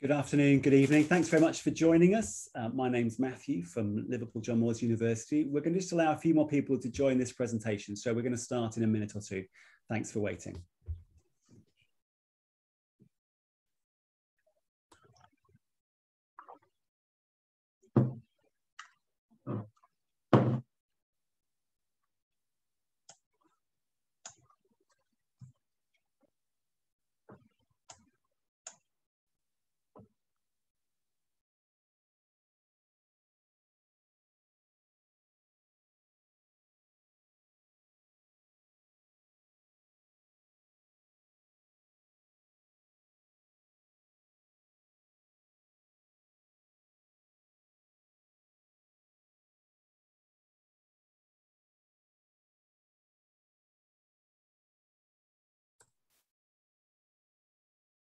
Good afternoon, good evening. Thanks very much for joining us. Uh, my name's Matthew from Liverpool John Moores University. We're going to just allow a few more people to join this presentation. So we're going to start in a minute or two. Thanks for waiting.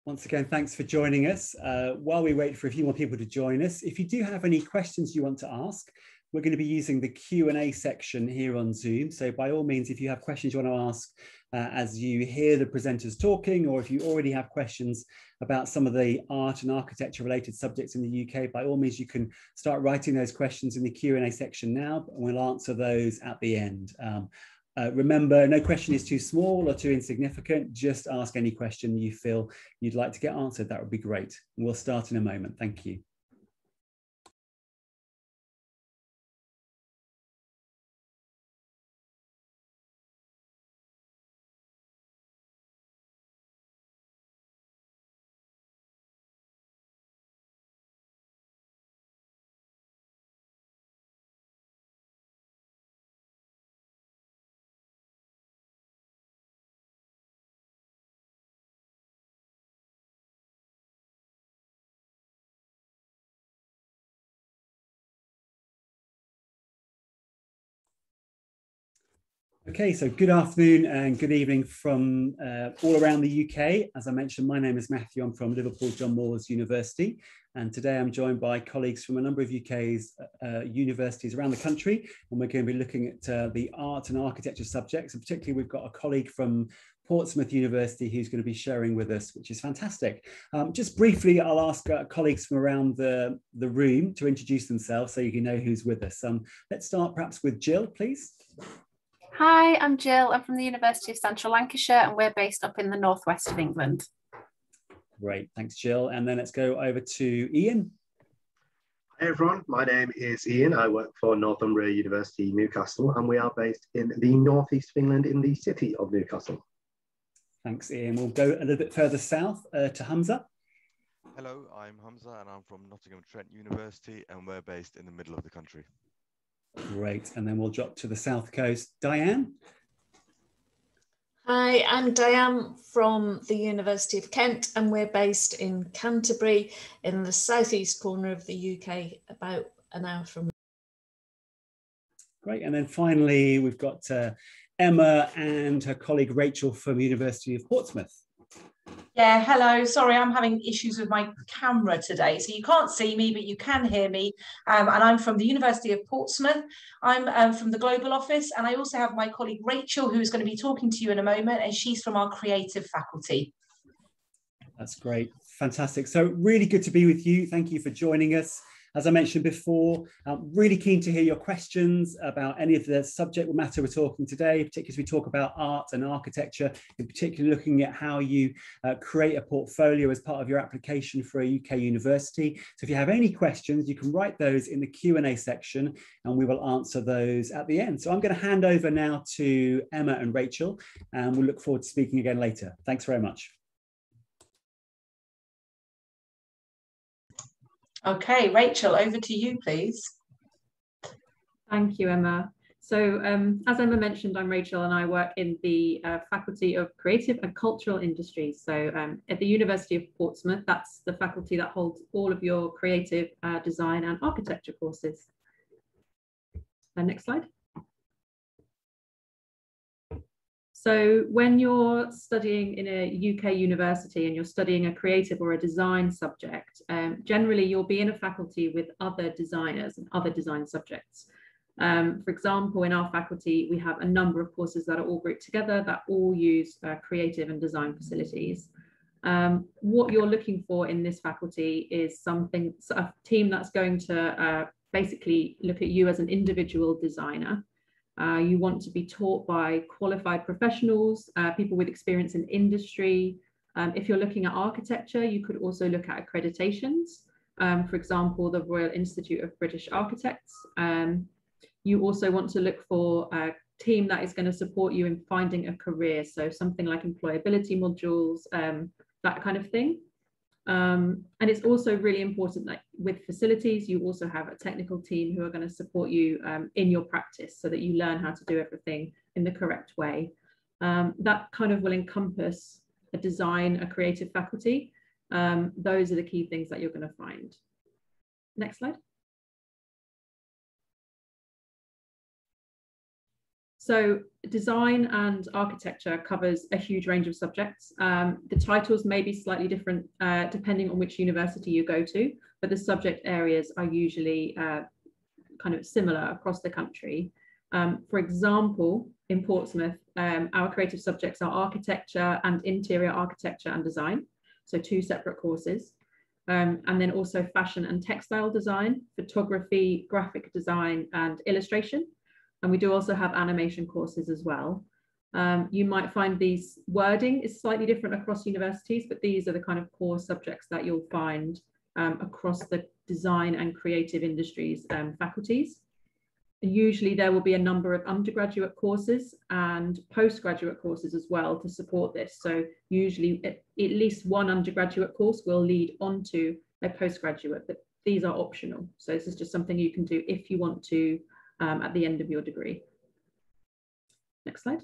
Once again, thanks for joining us. Uh, while we wait for a few more people to join us, if you do have any questions you want to ask, we're going to be using the Q&A section here on Zoom. So by all means, if you have questions you want to ask uh, as you hear the presenters talking, or if you already have questions about some of the art and architecture related subjects in the UK, by all means, you can start writing those questions in the Q&A section now, and we'll answer those at the end. Um, uh, remember, no question is too small or too insignificant. Just ask any question you feel you'd like to get answered. That would be great. we'll start in a moment. Thank you. Okay, so good afternoon and good evening from uh, all around the UK. As I mentioned, my name is Matthew. I'm from Liverpool John Moores University. And today I'm joined by colleagues from a number of UK's uh, universities around the country. And we're going to be looking at uh, the art and architecture subjects. And particularly, we've got a colleague from Portsmouth University who's going to be sharing with us, which is fantastic. Um, just briefly, I'll ask uh, colleagues from around the, the room to introduce themselves so you can know who's with us. Um, let's start perhaps with Jill, please. Hi, I'm Jill. I'm from the University of Central Lancashire and we're based up in the northwest of England. Great, thanks, Jill. And then let's go over to Ian. Hi everyone, my name is Ian. I work for Northumbria University Newcastle and we are based in the northeast of England in the city of Newcastle. Thanks, Ian. We'll go a little bit further south uh, to Hamza. Hello, I'm Hamza and I'm from Nottingham Trent University and we're based in the middle of the country. Great. And then we'll drop to the south coast. Diane? Hi, I'm Diane from the University of Kent, and we're based in Canterbury in the southeast corner of the UK, about an hour from. Great. And then finally, we've got uh, Emma and her colleague Rachel from University of Portsmouth. Yeah, hello. Sorry, I'm having issues with my camera today. So you can't see me, but you can hear me. Um, and I'm from the University of Portsmouth. I'm um, from the Global Office. And I also have my colleague Rachel, who's going to be talking to you in a moment. And she's from our creative faculty. That's great. Fantastic. So, really good to be with you. Thank you for joining us. As I mentioned before, I'm really keen to hear your questions about any of the subject matter we're talking today, particularly as we talk about art and architecture, in particular looking at how you uh, create a portfolio as part of your application for a UK university. So if you have any questions, you can write those in the Q&A section and we will answer those at the end. So I'm going to hand over now to Emma and Rachel and we'll look forward to speaking again later. Thanks very much. Okay, Rachel, over to you, please. Thank you, Emma. So um, as Emma mentioned, I'm Rachel and I work in the uh, Faculty of Creative and Cultural Industries. So um, at the University of Portsmouth, that's the faculty that holds all of your creative uh, design and architecture courses. Uh, next slide. So when you're studying in a UK university and you're studying a creative or a design subject, um, generally you'll be in a faculty with other designers and other design subjects. Um, for example, in our faculty, we have a number of courses that are all grouped together that all use uh, creative and design facilities. Um, what you're looking for in this faculty is something, a team that's going to uh, basically look at you as an individual designer. Uh, you want to be taught by qualified professionals, uh, people with experience in industry. Um, if you're looking at architecture, you could also look at accreditations. Um, for example, the Royal Institute of British Architects. Um, you also want to look for a team that is going to support you in finding a career. So something like employability modules, um, that kind of thing. Um, and it's also really important that with facilities, you also have a technical team who are going to support you um, in your practice so that you learn how to do everything in the correct way. Um, that kind of will encompass a design, a creative faculty. Um, those are the key things that you're going to find. Next slide. So design and architecture covers a huge range of subjects. Um, the titles may be slightly different uh, depending on which university you go to, but the subject areas are usually uh, kind of similar across the country. Um, for example, in Portsmouth, um, our creative subjects are architecture and interior architecture and design, so two separate courses. Um, and then also fashion and textile design, photography, graphic design, and illustration. And we do also have animation courses as well. Um, you might find these wording is slightly different across universities, but these are the kind of core subjects that you'll find um, across the design and creative industries um, faculties. Usually there will be a number of undergraduate courses and postgraduate courses as well to support this. So usually at, at least one undergraduate course will lead onto a postgraduate, but these are optional. So this is just something you can do if you want to um, at the end of your degree. Next slide.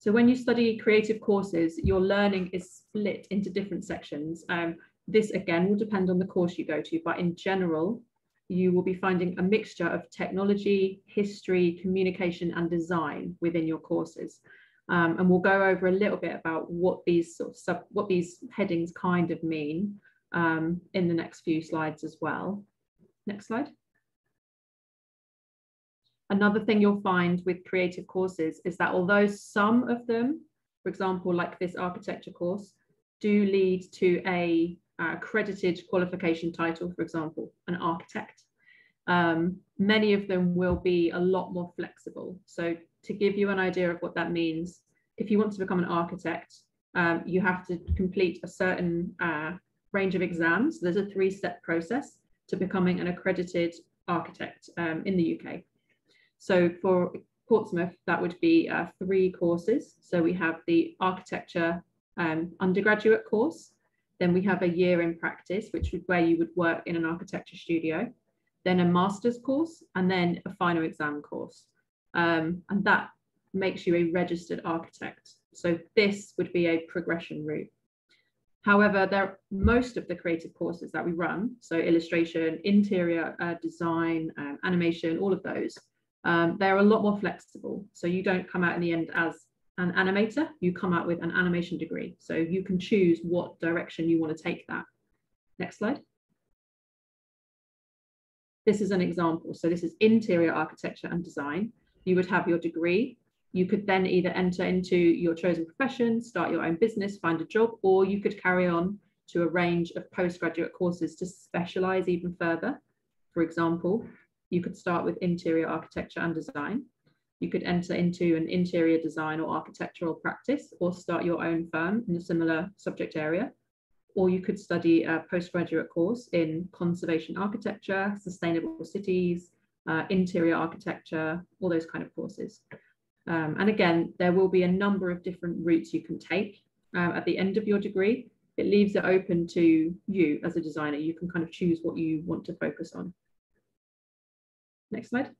So when you study creative courses, your learning is split into different sections. Um, this again will depend on the course you go to, but in general, you will be finding a mixture of technology, history, communication, and design within your courses. Um, and we'll go over a little bit about what these sort of sub, what these headings kind of mean um, in the next few slides as well. Next slide. Another thing you'll find with creative courses is that although some of them, for example, like this architecture course, do lead to a uh, accredited qualification title, for example, an architect, um, many of them will be a lot more flexible. So to give you an idea of what that means, if you want to become an architect, um, you have to complete a certain uh, range of exams. There's a three-step process to becoming an accredited architect um, in the UK. So for Portsmouth, that would be uh, three courses. So we have the architecture um, undergraduate course, then we have a year in practice, which is where you would work in an architecture studio, then a master's course, and then a final exam course. Um, and that makes you a registered architect. So this would be a progression route. However, there most of the creative courses that we run, so illustration, interior uh, design, um, animation, all of those, um, they're a lot more flexible. So you don't come out in the end as an animator, you come out with an animation degree. So you can choose what direction you want to take that. Next slide. This is an example. So this is interior architecture and design. You would have your degree. You could then either enter into your chosen profession, start your own business, find a job, or you could carry on to a range of postgraduate courses to specialize even further. For example, you could start with interior architecture and design. You could enter into an interior design or architectural practice or start your own firm in a similar subject area. Or you could study a postgraduate course in conservation architecture, sustainable cities, uh, interior architecture, all those kind of courses. Um, and again, there will be a number of different routes you can take um, at the end of your degree. It leaves it open to you as a designer. You can kind of choose what you want to focus on. Next slide.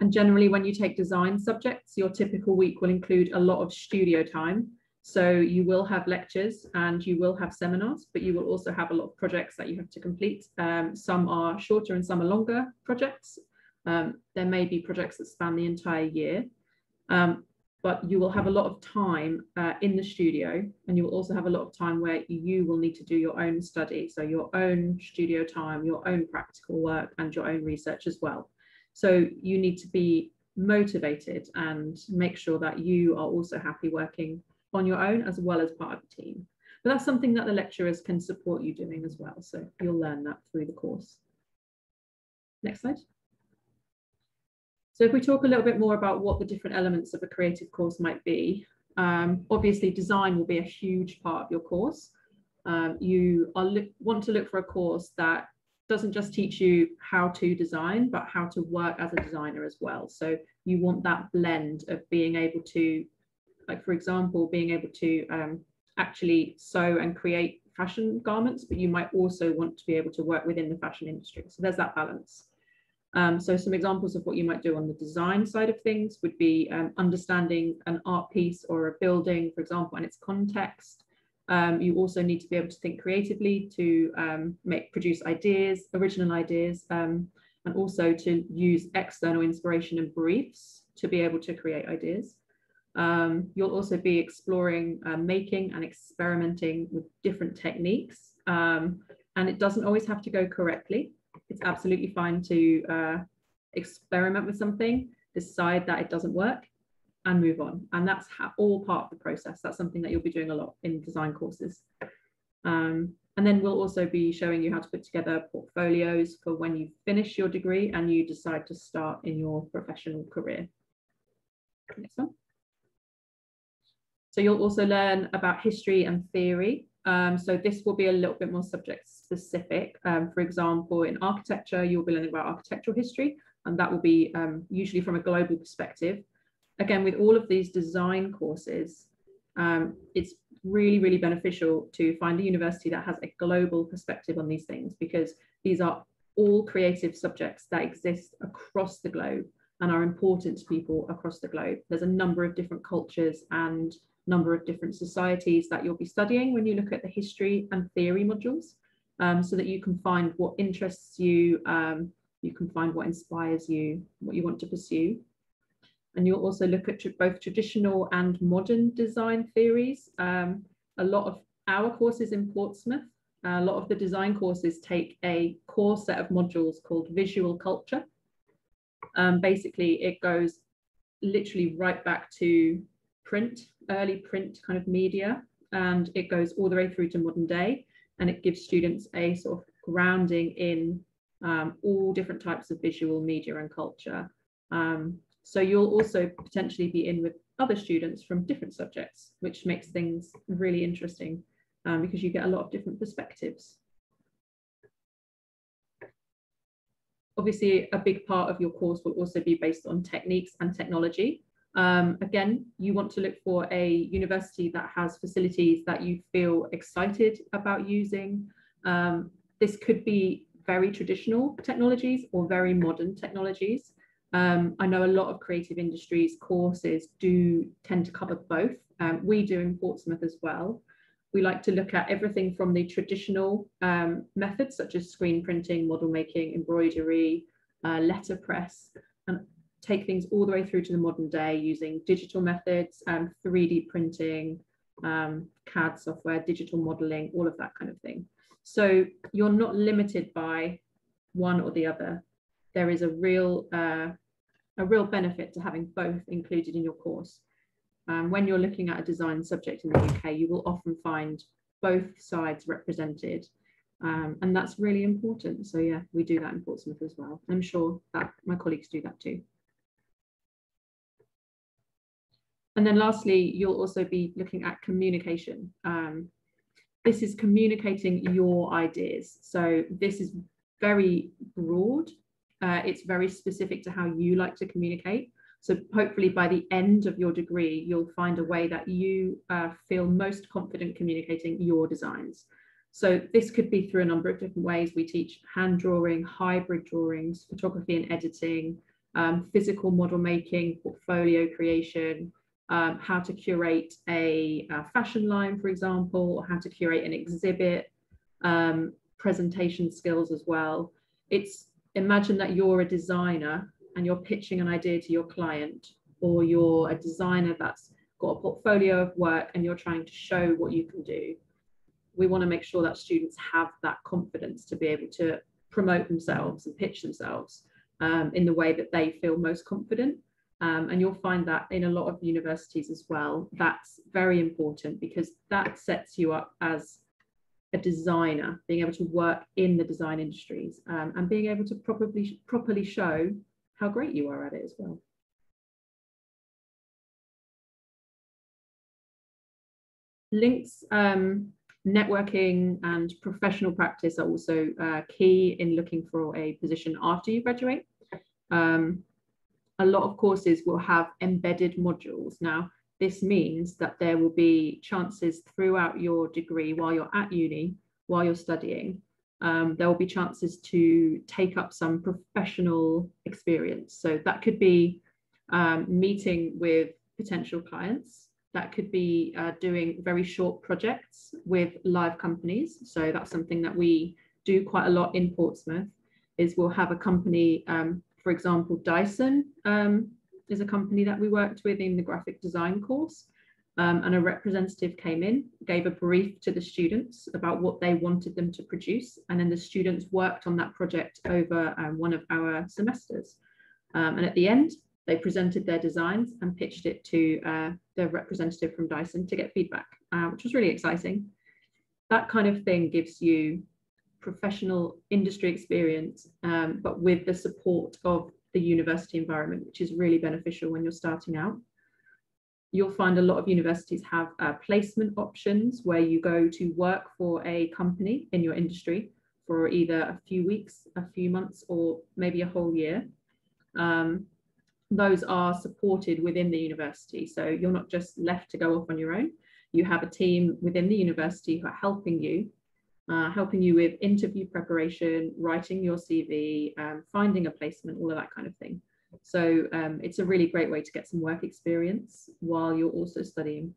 And generally when you take design subjects, your typical week will include a lot of studio time. So you will have lectures and you will have seminars, but you will also have a lot of projects that you have to complete. Um, some are shorter and some are longer projects. Um, there may be projects that span the entire year, um, but you will have a lot of time uh, in the studio and you will also have a lot of time where you will need to do your own study. So your own studio time, your own practical work and your own research as well. So you need to be motivated and make sure that you are also happy working on your own as well as part of a team. But that's something that the lecturers can support you doing as well. So you'll learn that through the course. Next slide. So if we talk a little bit more about what the different elements of a creative course might be, um, obviously design will be a huge part of your course. Um, you want to look for a course that doesn't just teach you how to design, but how to work as a designer as well. So you want that blend of being able to, like for example, being able to um, actually sew and create fashion garments, but you might also want to be able to work within the fashion industry. So there's that balance. Um, so some examples of what you might do on the design side of things would be um, understanding an art piece or a building, for example, and its context. Um, you also need to be able to think creatively to um, make produce ideas, original ideas, um, and also to use external inspiration and briefs to be able to create ideas. Um, you'll also be exploring uh, making and experimenting with different techniques. and it doesn't always have to go correctly it's absolutely fine to uh, experiment with something, decide that it doesn't work, and move on. And that's all part of the process. That's something that you'll be doing a lot in design courses. Um, and then we'll also be showing you how to put together portfolios for when you finish your degree and you decide to start in your professional career. Next one. So you'll also learn about history and theory. Um, so this will be a little bit more subject specific. Um, for example, in architecture, you'll be learning about architectural history, and that will be um, usually from a global perspective. Again, with all of these design courses, um, it's really, really beneficial to find a university that has a global perspective on these things because these are all creative subjects that exist across the globe and are important to people across the globe. There's a number of different cultures and number of different societies that you'll be studying when you look at the history and theory modules um, so that you can find what interests you, um, you can find what inspires you, what you want to pursue. And you'll also look at both traditional and modern design theories. Um, a lot of our courses in Portsmouth, a lot of the design courses take a core set of modules called visual culture. Um, basically, it goes literally right back to print, early print kind of media, and it goes all the way through to modern day, and it gives students a sort of grounding in um, all different types of visual media and culture. Um, so you'll also potentially be in with other students from different subjects, which makes things really interesting um, because you get a lot of different perspectives. Obviously, a big part of your course will also be based on techniques and technology. Um, again, you want to look for a university that has facilities that you feel excited about using. Um, this could be very traditional technologies or very modern technologies. Um, I know a lot of creative industries courses do tend to cover both. Um, we do in Portsmouth as well. We like to look at everything from the traditional um, methods such as screen printing, model making, embroidery, uh, letterpress, and take things all the way through to the modern day using digital methods, um, 3D printing, um, CAD software, digital modeling, all of that kind of thing. So you're not limited by one or the other. There is a real, uh, a real benefit to having both included in your course. Um, when you're looking at a design subject in the UK, you will often find both sides represented. Um, and that's really important. So yeah, we do that in Portsmouth as well. I'm sure that my colleagues do that too. And then lastly, you'll also be looking at communication. Um, this is communicating your ideas. So this is very broad. Uh, it's very specific to how you like to communicate. So hopefully by the end of your degree, you'll find a way that you uh, feel most confident communicating your designs. So this could be through a number of different ways. We teach hand drawing, hybrid drawings, photography and editing, um, physical model making, portfolio creation, um, how to curate a, a, fashion line, for example, or how to curate an exhibit, um, presentation skills as well. It's imagine that you're a designer and you're pitching an idea to your client, or you're a designer that's got a portfolio of work and you're trying to show what you can do. We want to make sure that students have that confidence to be able to promote themselves and pitch themselves um, in the way that they feel most confident Um, and you'll find that in a lot of universities as well. That's very important because that sets you up as a designer, being able to work in the design industries um, and being able to properly, properly show how great you are at it as well. Links, um, networking and professional practice are also uh, key in looking for a position after you graduate. Um, a lot of courses will have embedded modules. Now, this means that there will be chances throughout your degree while you're at uni, while you're studying, um, there will be chances to take up some professional experience. So that could be um, meeting with potential clients. That could be uh, doing very short projects with live companies. So that's something that we do quite a lot in Portsmouth. Is we'll have a company, um, for example, Dyson um, is a company that we worked with in the graphic design course. Um, and a representative came in, gave a brief to the students about what they wanted them to produce, and then the students worked on that project over um, one of our semesters. Um, and at the end, they presented their designs and pitched it to uh, the representative from Dyson to get feedback, uh, which was really exciting. That kind of thing gives you professional industry experience, um, but with the support of the university environment, which is really beneficial when you're starting out you'll find a lot of universities have uh, placement options where you go to work for a company in your industry for either a few weeks, a few months, or maybe a whole year. Um, those are supported within the university. So you're not just left to go off on your own. You have a team within the university who are helping you, uh, helping you with interview preparation, writing your CV, um, finding a placement, all of that kind of thing. So um, it's a really great way to get some work experience while you're also studying.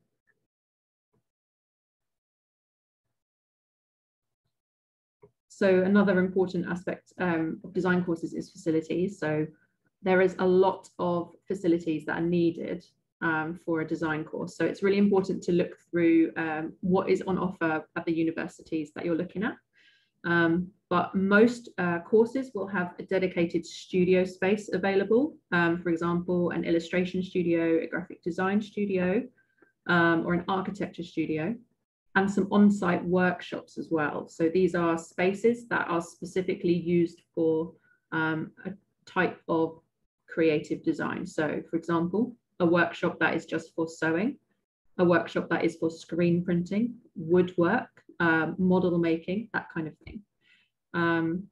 So another important aspect um, of design courses is facilities. So there is a lot of facilities that are needed um, for a design course. So it's really important to look through um, what is on offer at the universities that you're looking at. Um, but most uh, courses will have a dedicated studio space available. Um, for example, an illustration studio, a graphic design studio, um, or an architecture studio, and some on-site workshops as well. So these are spaces that are specifically used for um, a type of creative design. So for example, a workshop that is just for sewing, a workshop that is for screen printing, woodwork, um, model making, that kind of thing. Um,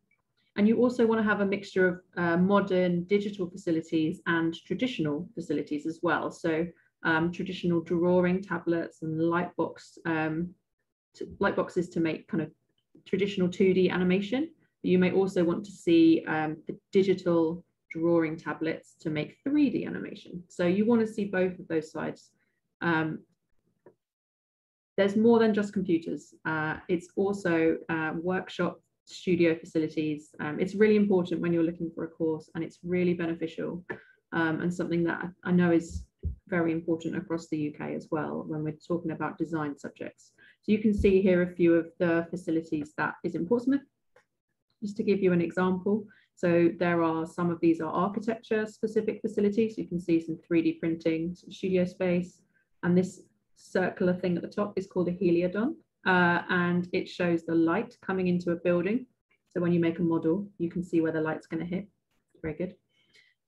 and you also want to have a mixture of uh, modern digital facilities and traditional facilities as well. So um, traditional drawing tablets and light box um, light boxes to make kind of traditional 2D animation. You may also want to see um, the digital drawing tablets to make 3D animation. So you want to see both of those sides. Um, there's more than just computers. Uh, it's also uh, workshop studio facilities. Um, it's really important when you're looking for a course and it's really beneficial um, and something that I know is very important across the UK as well when we're talking about design subjects. So you can see here a few of the facilities that is in Portsmouth. Just to give you an example, so there are some of these are architecture specific facilities. You can see some 3D printing, studio space, and this circular thing at the top is called a heliodon uh, and it shows the light coming into a building. So when you make a model, you can see where the light's going to hit. Very good.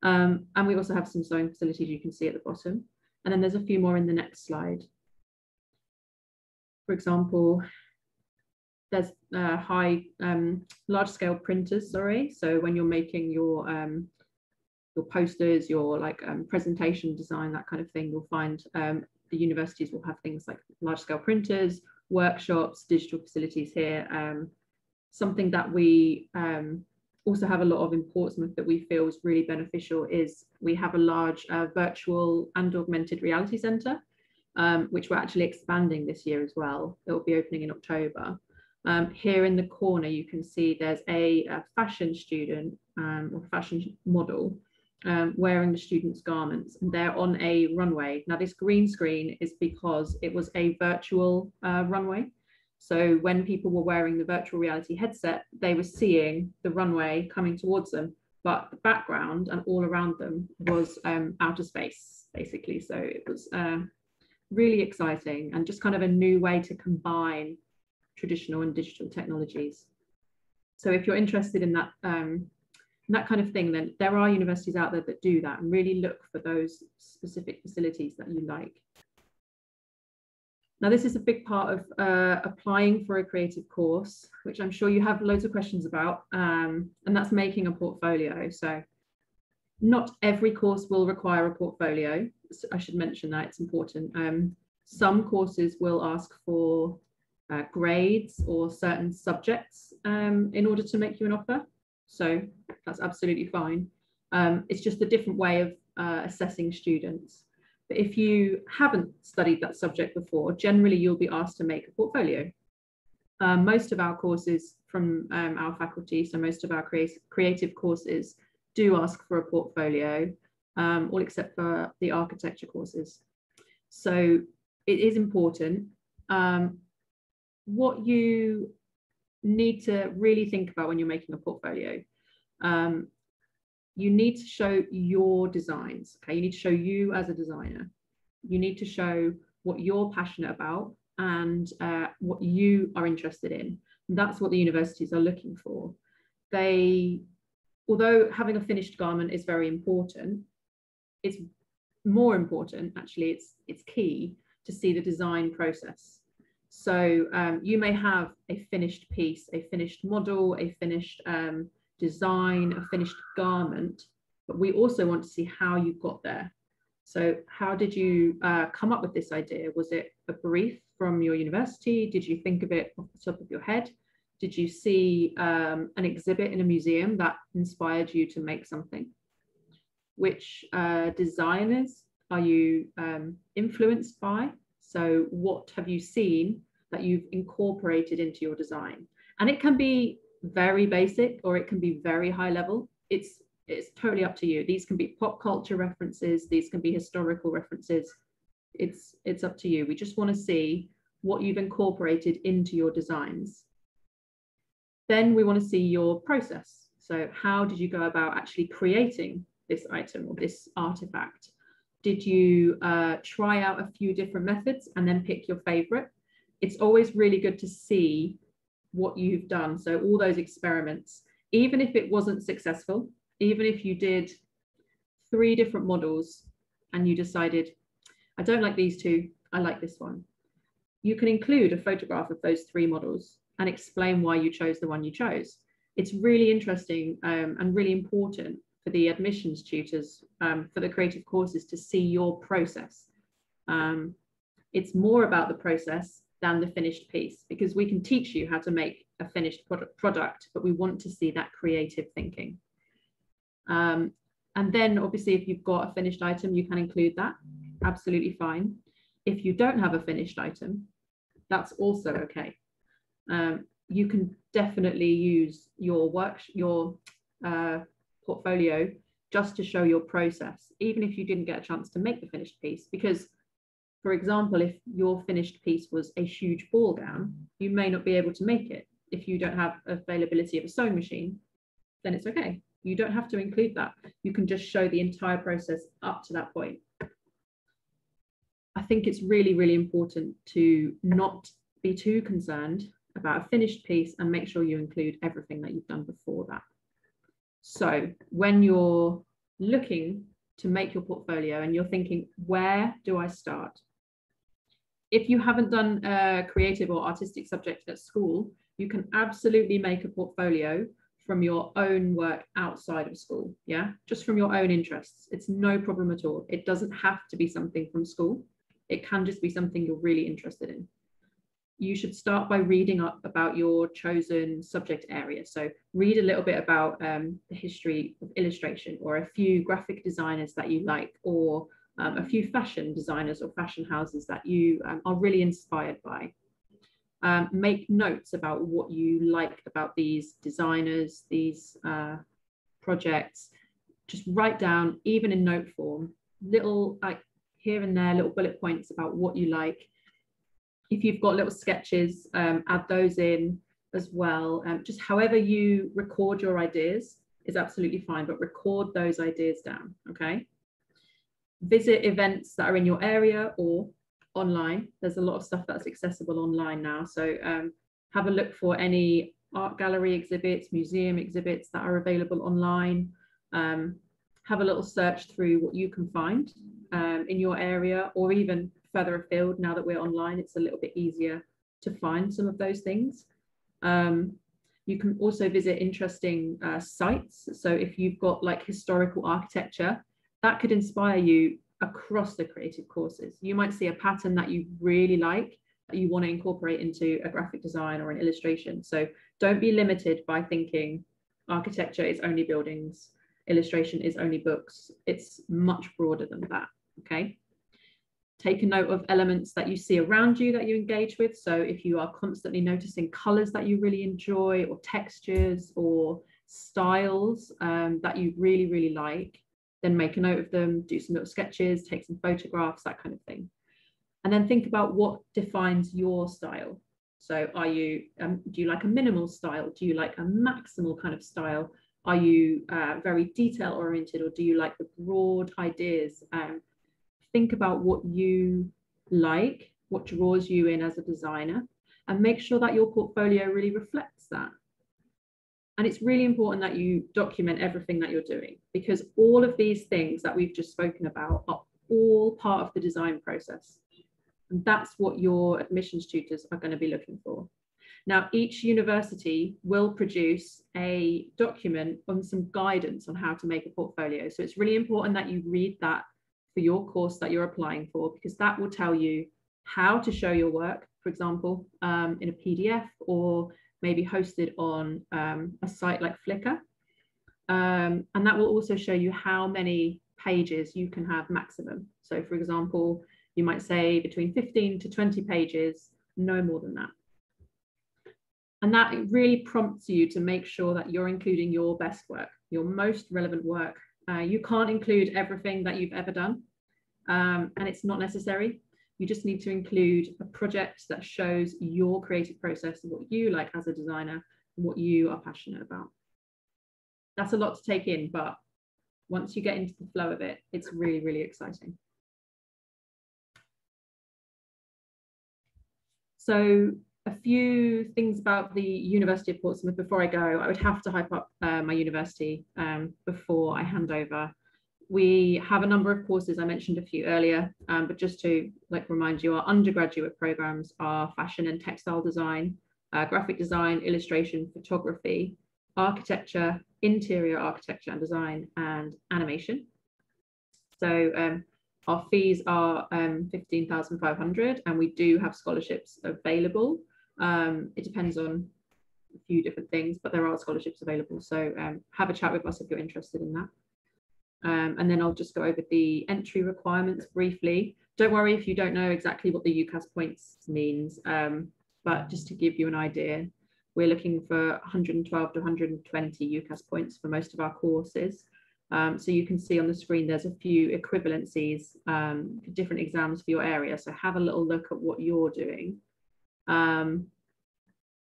Um, and we also have some sewing facilities you can see at the bottom. And then there's a few more in the next slide. For example, there's uh, high, um, large scale printers, sorry. So when you're making your um, your posters, your like um, presentation design, that kind of thing, you'll find um, the universities will have things like large scale printers workshops, digital facilities here. Um, something that we um, also have a lot of in Portsmouth that we feel is really beneficial is we have a large uh, virtual and augmented reality centre, um, which we're actually expanding this year as well. It will be opening in October. Um, here in the corner, you can see there's a, a fashion student um, or fashion model um, wearing the students' garments, and they're on a runway. Now, this green screen is because it was a virtual uh, runway. So when people were wearing the virtual reality headset, they were seeing the runway coming towards them, but the background and all around them was um, outer space, basically. So it was uh, really exciting and just kind of a new way to combine traditional and digital technologies. So if you're interested in that, um, that kind of thing, then there are universities out there that do that and really look for those specific facilities that you like. Now, this is a big part of uh, applying for a creative course, which I'm sure you have loads of questions about, um, and that's making a portfolio. So not every course will require a portfolio. I should mention that, it's important. Um, some courses will ask for uh, grades or certain subjects um, in order to make you an offer. So that's absolutely fine. Um, it's just a different way of uh, assessing students. But if you haven't studied that subject before, generally you'll be asked to make a portfolio. Um, most of our courses from um, our faculty, so most of our creative, creative courses do ask for a portfolio, um, all except for the architecture courses. So it is important. Um, what you need to really think about when you're making a portfolio. Um, you need to show your designs. Okay, you need to show you as a designer. You need to show what you're passionate about and uh, what you are interested in. That's what the universities are looking for. They, although having a finished garment is very important, it's more important actually. It's it's key to see the design process. So um, you may have a finished piece, a finished model, a finished um, design, a finished garment, but we also want to see how you got there. So how did you uh, come up with this idea? Was it a brief from your university? Did you think of it off the top of your head? Did you see um, an exhibit in a museum that inspired you to make something? Which uh, designers are you um, influenced by? So what have you seen that you've incorporated into your design? And it can be very basic or it can be very high level. It's it's totally up to you. These can be pop culture references, these can be historical references. It's it's up to you. We just want to see what you've incorporated into your designs. Then we want to see your process. So how did you go about actually creating this item or this artifact? Did you uh, try out a few different methods and then pick your favorite? It's always really good to see what you've done. So all those experiments, even if it wasn't successful, even if you did three different models and you decided, I don't like these two, I like this one. You can include a photograph of those three models and explain why you chose the one you chose. It's really interesting um, and really important for the admissions tutors um, for the creative courses to see your process. Um, it's more about the process than the finished piece because we can teach you how to make a finished product, but we want to see that creative thinking. Um, and then obviously if you've got a finished item, you can include that, absolutely fine. If you don't have a finished item, that's also okay. Um, you can definitely use your work, your uh, portfolio just to show your process, even if you didn't get a chance to make the finished piece. Because, for example, if your finished piece was a huge ball gown, you may not be able to make it. If you don't have availability of a sewing machine, then it's okay. You don't have to include that. You can just show the entire process up to that point. I think it's really, really important to not be too concerned about a finished piece and make sure you include everything that you've done before that. So when you're looking to make your portfolio and you're thinking, where do I start? If you haven't done a creative or artistic subject at school, you can absolutely make a portfolio from your own work outside of school. Yeah, just from your own interests. It's no problem at all. It doesn't have to be something from school, it can just be something you're really interested in you should start by reading up about your chosen subject area. So read a little bit about um, the history of illustration or a few graphic designers that you like or um, a few fashion designers or fashion houses that you um, are really inspired by. Um, make notes about what you like about these designers, these uh, projects. Just write down, even in note form, little like here and there, little bullet points about what you like if you've got little sketches, um, add those in as well. Um, just however you record your ideas, is absolutely fine, but record those ideas down, okay? Visit events that are in your area or online. There's a lot of stuff that's accessible online now. So um, have a look for any art gallery exhibits, museum exhibits that are available online. Um, have a little search through what you can find um, in your area or even further afield now that we're online, it's a little bit easier to find some of those things. Um, you can also visit interesting uh, sites. So if you've got like historical architecture, that could inspire you across the creative courses. You might see a pattern that you really like that you want to incorporate into a graphic design or an illustration. So don't be limited by thinking architecture is only buildings, illustration is only books. It's much broader than that. Okay. Take a note of elements that you see around you that you engage with. So if you are constantly noticing colors that you really enjoy or textures or styles um, that you really, really like, then make a note of them, do some little sketches, take some photographs, that kind of thing. And then think about what defines your style. So are you, um, do you like a minimal style? Do you like a maximal kind of style? Are you uh, very detail oriented or do you like the broad ideas? Um, think about what you like, what draws you in as a designer, and make sure that your portfolio really reflects that. And it's really important that you document everything that you're doing because all of these things that we've just spoken about are all part of the design process. And that's what your admissions tutors are going to be looking for. Now, each university will produce a document on some guidance on how to make a portfolio. So it's really important that you read that for your course that you're applying for, because that will tell you how to show your work, for example, um, in a PDF or maybe hosted on um, a site like Flickr. Um, and that will also show you how many pages you can have maximum. So for example, you might say between 15 to 20 pages, no more than that. And that really prompts you to make sure that you're including your best work, your most relevant work uh, you can't include everything that you've ever done, um, and it's not necessary. You just need to include a project that shows your creative process and what you like as a designer and what you are passionate about. That's a lot to take in, but once you get into the flow of it, it's really, really exciting. So a few things about the University of Portsmouth before I go. I would have to hype up uh, my university um, before I hand over. We have a number of courses, I mentioned a few earlier, um, but just to like remind you, our undergraduate programs are fashion and textile design, uh, graphic design, illustration, photography, architecture, interior architecture and design, and animation. So um, our fees are um, 15,500 and we do have scholarships available. Um, it depends on a few different things, but there are scholarships available. So um, have a chat with us if you're interested in that. Um, and then I'll just go over the entry requirements briefly. Don't worry if you don't know exactly what the UCAS points means, um, but just to give you an idea, we're looking for 112 to 120 UCAS points for most of our courses. Um, so you can see on the screen, there's a few equivalencies, um, different exams for your area. So have a little look at what you're doing. Um,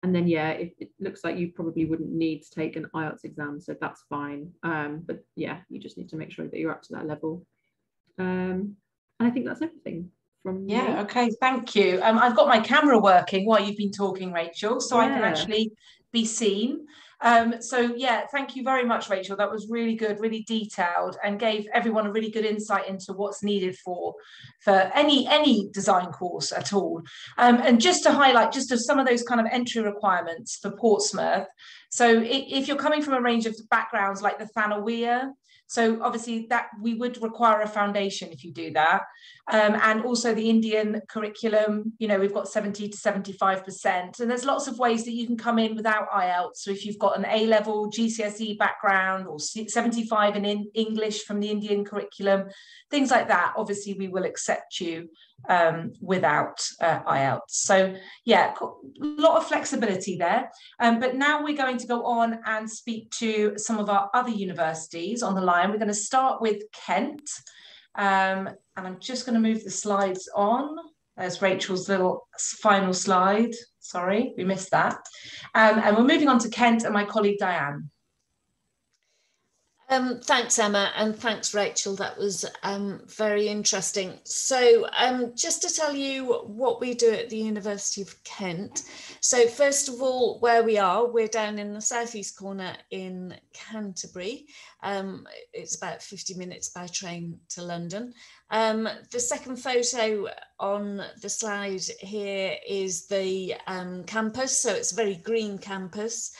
and then, yeah, it, it, looks like you probably wouldn't need to take an IELTS exam, so that's fine. Um, but yeah, you just need to make sure that you're up to that level. Um, and I think that's everything from Yeah, me. okay, thank you. Um, I've got my camera working while you've been talking, Rachel, so yeah. I can actually be seen. Um, so yeah, thank you very much, Rachel. That was really good, really detailed, and gave everyone a really good insight into what's needed for for any any design course at all. Um, and just to highlight just of some of those kind of entry requirements for Portsmouth. So if you're coming from a range of backgrounds like the Thanaweya, so obviously that we would require a foundation if you do that. Um, and also the Indian curriculum, you know, we've got 70 to 75%. And there's lots of ways that you can come in without IELTS. So if you've got an A-level GCSE background or 75 in, in English from the Indian curriculum, things like that, obviously we will accept you um, without uh, IELTS. So yeah, a lot of flexibility there. Um, but now we're going to go on and speak to some of our other universities on the line. We're going to start with Kent. Um, and I'm just going to move the slides on. There's Rachel's little final slide. Sorry, we missed that. Um, and we're moving on to Kent and my colleague Diane. Um, thanks, Emma, and thanks, Rachel. That was um, very interesting. So, um, just to tell you what we do at the University of Kent. So, first of all, where we are, we're down in the southeast corner in Canterbury. Um, it's about 50 minutes by train to London. Um, the second photo on the slide here is the um, campus. So, it's a very green campus.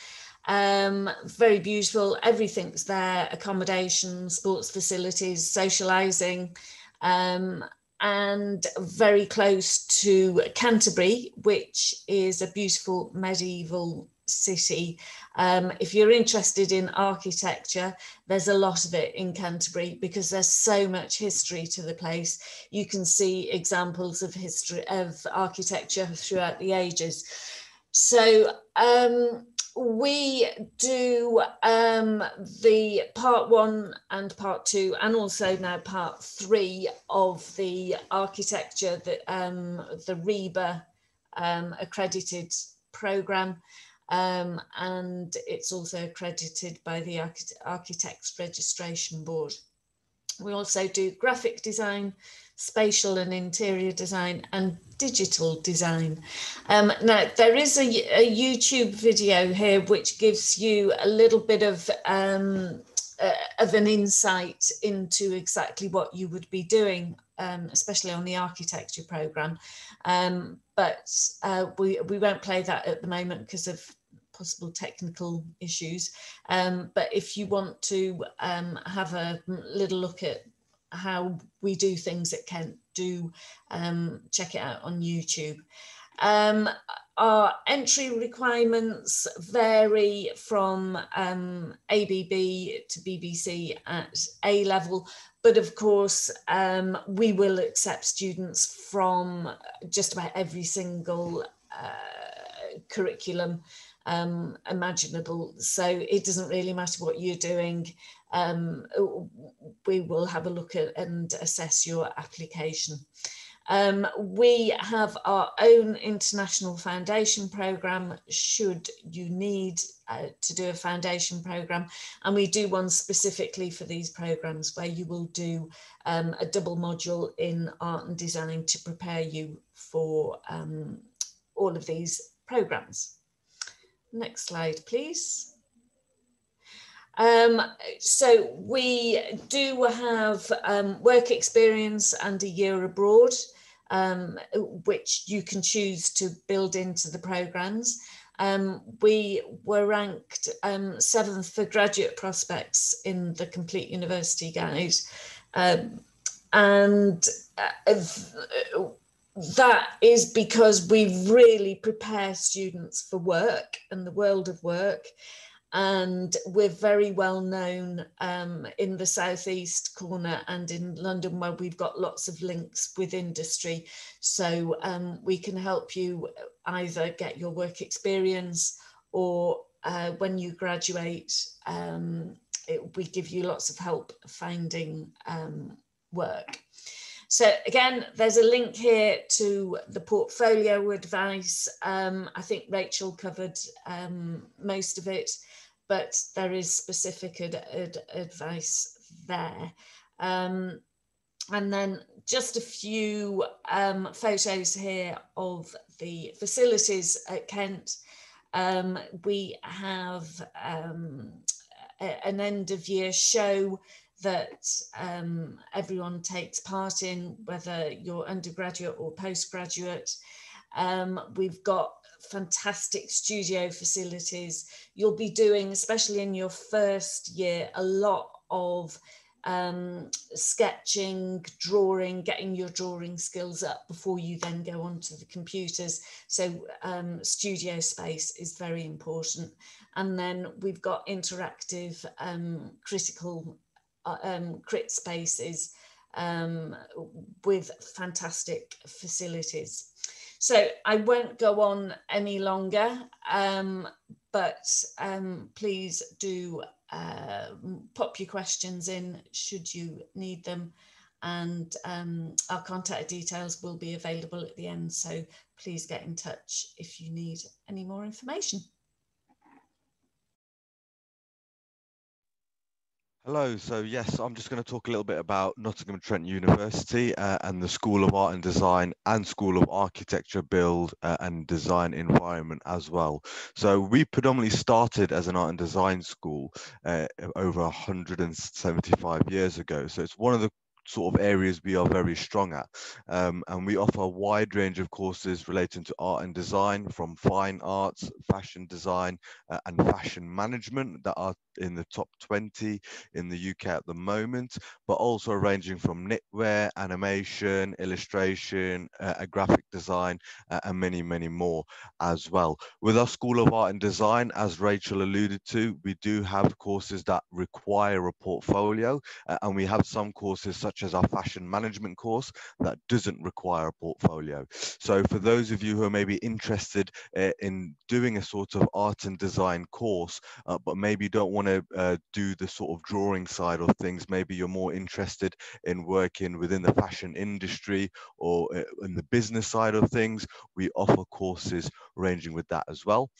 Um, very beautiful, everything's there, accommodation, sports facilities, socialising, um, and very close to Canterbury, which is a beautiful medieval city. Um, if you're interested in architecture, there's a lot of it in Canterbury because there's so much history to the place. You can see examples of history of architecture throughout the ages. So um, we do um, the part one and part two, and also now part three of the architecture, the, um, the RIBA um, accredited program. Um, and it's also accredited by the Architects Registration Board. We also do graphic design, spatial and interior design, and digital design. Um, now, there is a, a, YouTube video here which gives you a little bit of, um, uh, of an insight into exactly what you would be doing, um, especially on the architecture programme. Um, but uh, we, we won't play that at the moment because of possible technical issues. Um, but if you want to um, have a little look at how we do things at Kent, do um, check it out on YouTube. Um, our entry requirements vary from um, ABB to BBC at A level, but of course um, we will accept students from just about every single uh, curriculum um, imaginable. So it doesn't really matter what you're doing um, we will have a look at and assess your application. Um, we have our own international foundation program should you need uh, to do a foundation program and we do one specifically for these programs where you will do um, a double module in art and design to prepare you for um, all of these programs. Next slide please. Um, so we do have um, work experience and a year abroad, um, which you can choose to build into the programs. Um, we were ranked um, seventh for graduate prospects in the Complete University Guide. Um, and uh, that is because we really prepare students for work and the world of work and we're very well known um, in the southeast corner and in London where we've got lots of links with industry so um, we can help you either get your work experience or uh, when you graduate um, it, we give you lots of help finding um, work. So again, there's a link here to the portfolio advice. Um, I think Rachel covered um, most of it but there is specific ad ad advice there. Um, and then just a few um, photos here of the facilities at Kent. Um, we have um, an end of year show that um, everyone takes part in, whether you're undergraduate or postgraduate. Um, we've got fantastic studio facilities. You'll be doing, especially in your first year, a lot of um, sketching, drawing, getting your drawing skills up before you then go onto the computers. So um, studio space is very important. And then we've got interactive um, critical um, crit spaces um, with fantastic facilities. So I won't go on any longer, um, but um, please do uh, pop your questions in should you need them. And um, our contact details will be available at the end. So please get in touch if you need any more information. Hello, so yes, I'm just going to talk a little bit about Nottingham Trent University uh, and the School of Art and Design and School of Architecture, Build uh, and Design environment as well. So we predominantly started as an art and design school uh, over 175 years ago. So it's one of the sort of areas we are very strong at. Um, and we offer a wide range of courses relating to art and design from fine arts, fashion design, uh, and fashion management that are in the top 20 in the UK at the moment, but also ranging from knitwear, animation, illustration, uh, graphic design, uh, and many, many more as well. With our School of Art and Design, as Rachel alluded to, we do have courses that require a portfolio, uh, and we have some courses such as our fashion management course that doesn't require a portfolio. So for those of you who are maybe interested uh, in doing a sort of art and design course, uh, but maybe don't want to uh, do the sort of drawing side of things, maybe you're more interested in working within the fashion industry or uh, in the business side of things, we offer courses ranging with that as well.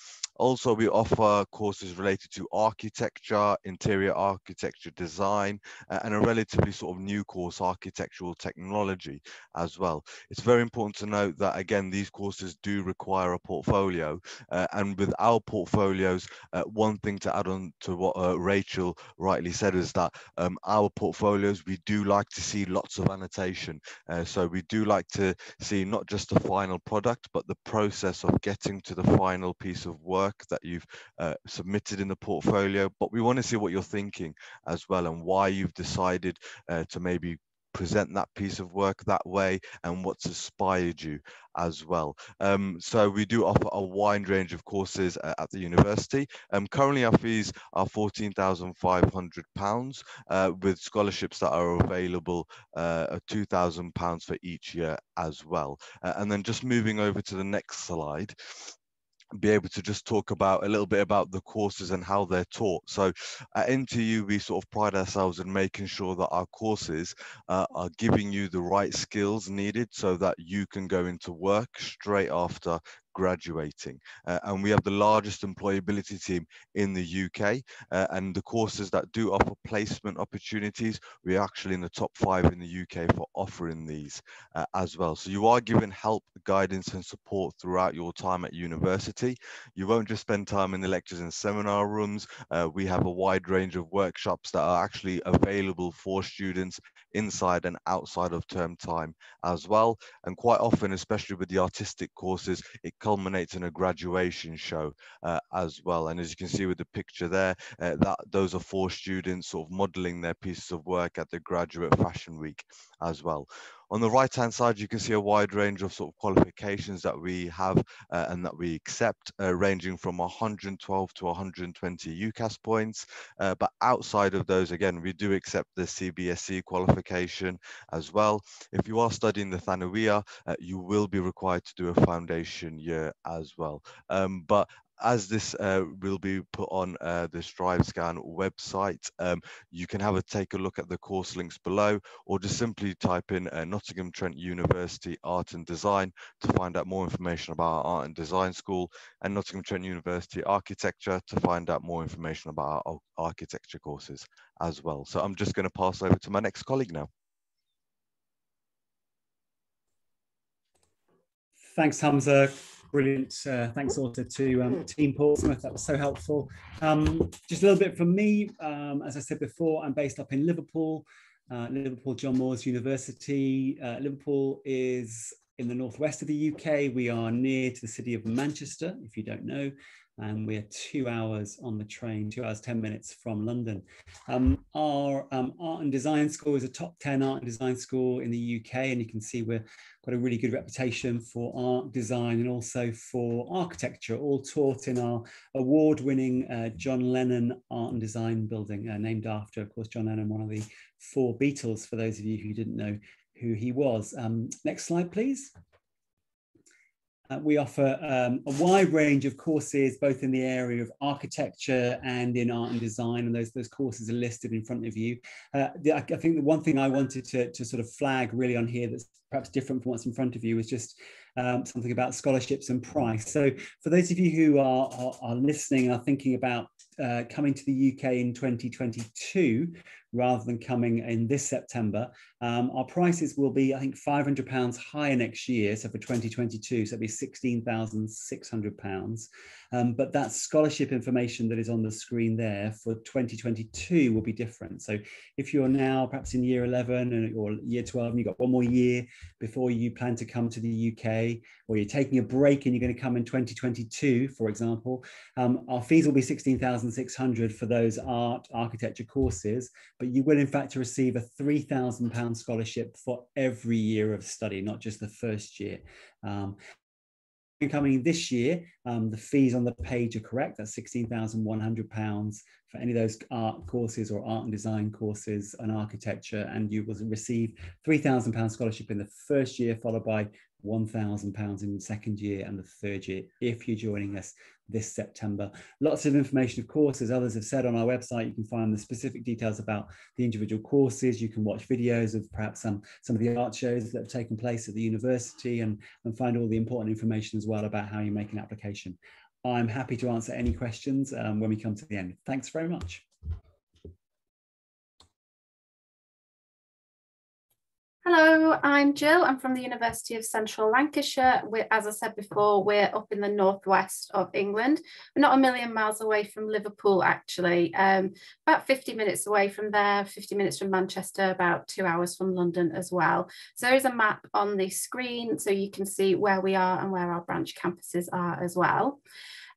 Also, we offer courses related to architecture, interior architecture design, and a relatively sort of new course, architectural technology as well. It's very important to note that, again, these courses do require a portfolio. Uh, and with our portfolios, uh, one thing to add on to what uh, Rachel rightly said is that um, our portfolios, we do like to see lots of annotation. Uh, so we do like to see not just the final product, but the process of getting to the final piece of work work that you've uh, submitted in the portfolio, but we want to see what you're thinking as well and why you've decided uh, to maybe present that piece of work that way and what's inspired you as well. Um, so we do offer a wide range of courses uh, at the university. Um, currently our fees are £14,500 uh, with scholarships that are available uh, £2,000 for each year as well. Uh, and then just moving over to the next slide, be able to just talk about a little bit about the courses and how they're taught. So at NTU, we sort of pride ourselves in making sure that our courses uh, are giving you the right skills needed so that you can go into work straight after graduating. Uh, and we have the largest employability team in the UK. Uh, and the courses that do offer placement opportunities, we're actually in the top five in the UK for offering these uh, as well. So you are given help, guidance, and support throughout your time at university. You won't just spend time in the lectures and seminar rooms. Uh, we have a wide range of workshops that are actually available for students inside and outside of term time as well. And quite often, especially with the artistic courses, it culminates in a graduation show uh, as well. And as you can see with the picture there, uh, that those are four students sort of modeling their pieces of work at the Graduate Fashion Week as well. On the right hand side, you can see a wide range of sort of qualifications that we have uh, and that we accept, uh, ranging from 112 to 120 UCAS points. Uh, but outside of those, again, we do accept the CBSE qualification as well. If you are studying the Thanaweya, uh, you will be required to do a foundation year as well. Um, but as this uh, will be put on uh, the StriveScan website, um, you can have a take a look at the course links below, or just simply type in uh, Nottingham Trent University Art and Design to find out more information about our Art and Design School, and Nottingham Trent University Architecture to find out more information about our architecture courses as well. So I'm just going to pass over to my next colleague now. Thanks, Hamza. Brilliant. Uh, thanks also to um, Team Portsmouth. That was so helpful. Um, just a little bit from me. Um, as I said before, I'm based up in Liverpool, uh, Liverpool John Moores University. Uh, Liverpool is in the northwest of the UK. We are near to the city of Manchester, if you don't know and we're two hours on the train, two hours, 10 minutes from London. Um, our um, art and design school is a top 10 art and design school in the UK, and you can see we've got a really good reputation for art design and also for architecture, all taught in our award winning uh, John Lennon Art and Design building, uh, named after, of course, John Lennon, one of the four Beatles, for those of you who didn't know who he was. Um, next slide, please. Uh, we offer um, a wide range of courses, both in the area of architecture and in art and design, and those, those courses are listed in front of you. Uh, the, I think the one thing I wanted to, to sort of flag really on here that's perhaps different from what's in front of you is just um, something about scholarships and price. So for those of you who are, are, are listening and are thinking about uh, coming to the UK in 2022, rather than coming in this September. Um, our prices will be, I think, £500 higher next year. So for 2022, so it'll be £16,600. Um, but that scholarship information that is on the screen there for 2022 will be different. So if you're now perhaps in year 11 or year 12 and you've got one more year before you plan to come to the UK, or you're taking a break and you're going to come in 2022, for example, um, our fees will be 16,600 for those art architecture courses, but you will in fact receive a £3,000 scholarship for every year of study, not just the first year. Um, coming this year, um, the fees on the page are correct. That's £16,100 for any of those art courses or art and design courses and architecture. And you will receive £3,000 scholarship in the first year, followed by £1,000 in the second year and the third year if you're joining us this September. Lots of information, of course, as others have said on our website, you can find the specific details about the individual courses. You can watch videos of perhaps some, some of the art shows that have taken place at the university and, and find all the important information as well about how you make an application. I'm happy to answer any questions um, when we come to the end. Thanks very much. Hello, I'm Jill. I'm from the University of Central Lancashire. We're, as I said before, we're up in the northwest of England. We're not a million miles away from Liverpool, actually. Um, about 50 minutes away from there, 50 minutes from Manchester, about two hours from London as well. So there is a map on the screen so you can see where we are and where our branch campuses are as well.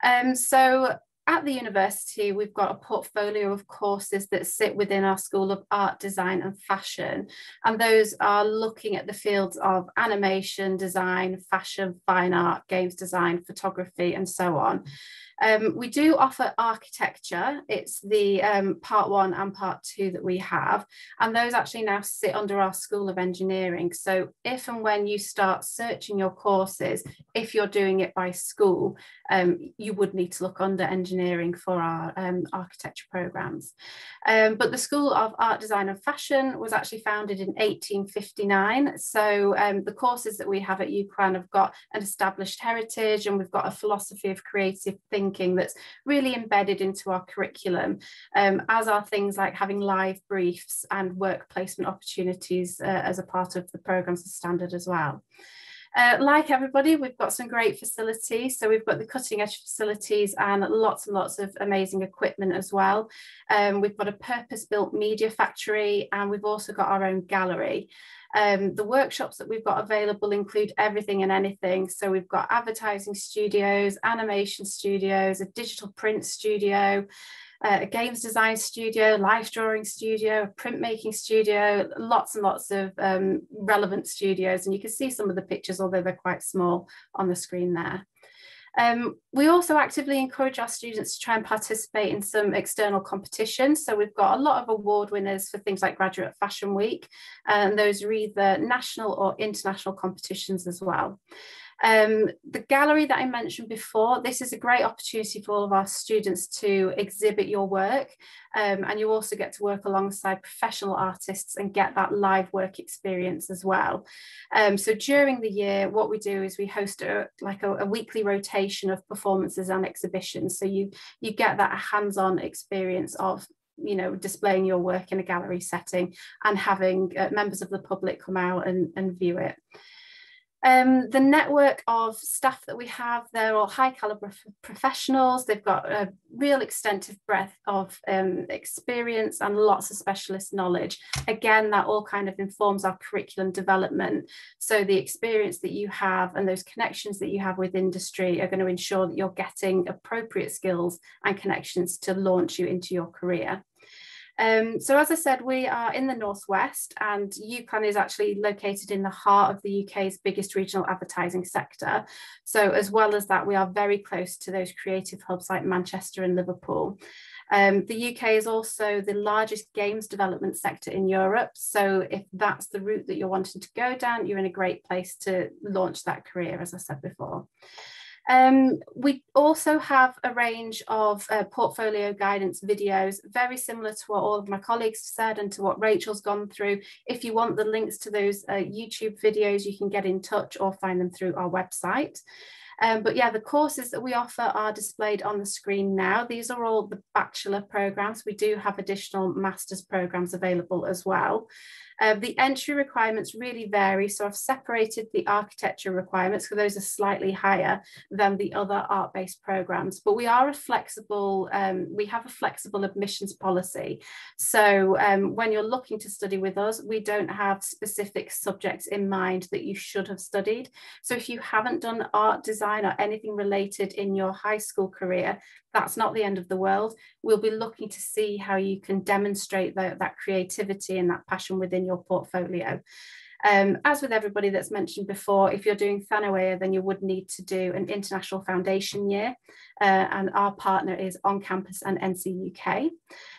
Um, so at the university, we've got a portfolio of courses that sit within our School of Art, Design and Fashion. And those are looking at the fields of animation, design, fashion, fine art, games design, photography, and so on. Um, we do offer architecture. It's the um, part one and part two that we have. And those actually now sit under our School of Engineering. So if and when you start searching your courses, if you're doing it by school, um, you would need to look under engineering for our um, architecture programs. Um, but the School of Art, Design and Fashion was actually founded in 1859. So um, the courses that we have at UCLan have got an established heritage and we've got a philosophy of creative thinking thinking that's really embedded into our curriculum, um, as are things like having live briefs and work placement opportunities uh, as a part of the programmes standard as well. Uh, like everybody, we've got some great facilities. So we've got the cutting edge facilities and lots and lots of amazing equipment as well. Um, we've got a purpose built media factory and we've also got our own gallery. Um, the workshops that we've got available include everything and anything. So we've got advertising studios, animation studios, a digital print studio, a games design studio, life drawing studio, printmaking studio, lots and lots of um, relevant studios. And you can see some of the pictures, although they're quite small on the screen there. Um, we also actively encourage our students to try and participate in some external competitions. So we've got a lot of award winners for things like Graduate Fashion Week, and those are either national or international competitions as well. Um, the gallery that I mentioned before, this is a great opportunity for all of our students to exhibit your work um, and you also get to work alongside professional artists and get that live work experience as well. Um, so during the year, what we do is we host a, like a, a weekly rotation of performances and exhibitions. So you, you get that hands-on experience of you know displaying your work in a gallery setting and having uh, members of the public come out and, and view it um, the network of staff that we have, they're all high caliber professionals. They've got a real extensive breadth of um, experience and lots of specialist knowledge. Again, that all kind of informs our curriculum development. So the experience that you have and those connections that you have with industry are going to ensure that you're getting appropriate skills and connections to launch you into your career. Um, so as I said, we are in the Northwest and UCLan is actually located in the heart of the UK's biggest regional advertising sector. So as well as that, we are very close to those creative hubs like Manchester and Liverpool. Um, the UK is also the largest games development sector in Europe. So if that's the route that you're wanting to go down, you're in a great place to launch that career, as I said before. Um, we also have a range of uh, portfolio guidance videos, very similar to what all of my colleagues said and to what Rachel's gone through. If you want the links to those uh, YouTube videos, you can get in touch or find them through our website. Um, but yeah, the courses that we offer are displayed on the screen now. These are all the bachelor programs. We do have additional master's programs available as well. Uh, the entry requirements really vary. So I've separated the architecture requirements because those are slightly higher than the other art-based programs, but we are a flexible, um, we have a flexible admissions policy. So um, when you're looking to study with us, we don't have specific subjects in mind that you should have studied. So if you haven't done art design or anything related in your high school career, that's not the end of the world. We'll be looking to see how you can demonstrate the, that creativity and that passion within your portfolio. Um, as with everybody that's mentioned before, if you're doing Thanaweya, then you would need to do an international foundation year. Uh, and our partner is On Campus and NC UK.